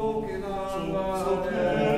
속에 담가되